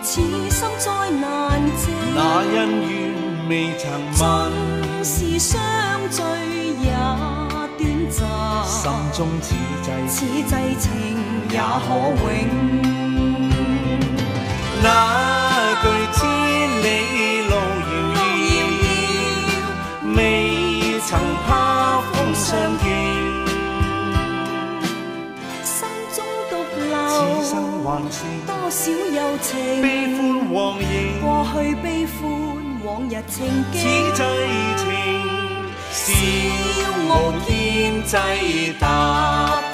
此心难那恩怨未曾问，是相聚也短暂。心中此际，此际情也可永。那句千里路遥遥，未曾怕。多少柔情，悲欢往仍，过去悲欢，往日情经，此际情，笑傲天际淡。